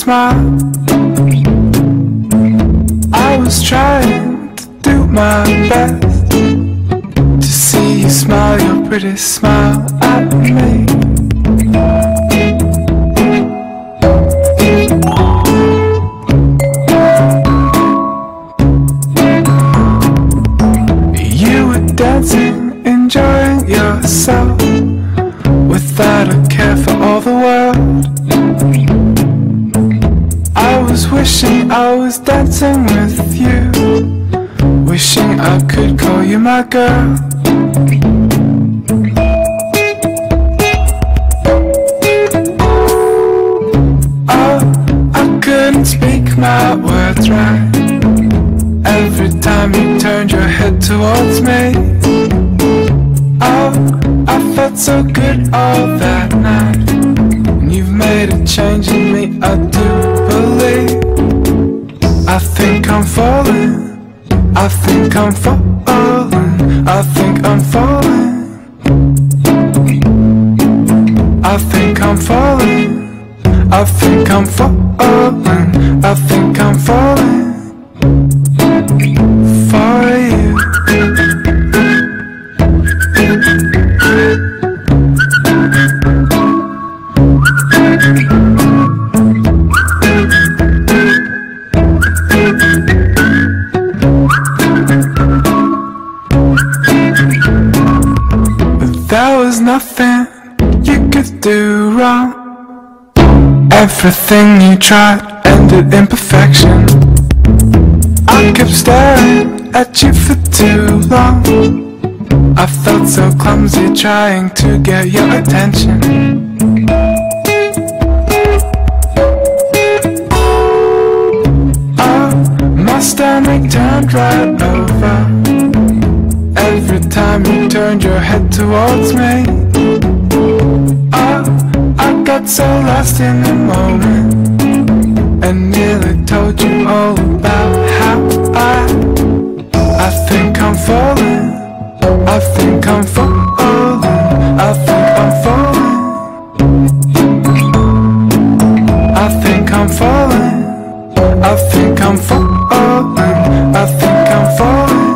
smile. I was trying do my best to see you smile your pretty smile at me. You were dancing, enjoying yourself without a care for all the world. I was wishing I was dancing with you, wishing I could call you my girl. Oh, I couldn't speak my words right. Every time you turned your head towards me Oh, I felt so good all that night And you've made a change in me, I do believe I think I'm falling I think I'm falling. I think I'm falling. I think I'm falling. I think I'm falling. I think I'm falling nothing you could do wrong. Everything you tried ended in perfection. I kept staring at you for too long. I felt so clumsy trying to get your attention. Oh, my stomach turned right over. Every time you turned your head towards me. Lost in the moment. And nearly told you all about how I I think I'm falling. I think I'm falling. I think I'm falling. I think I'm falling. I think I'm falling. I think I'm falling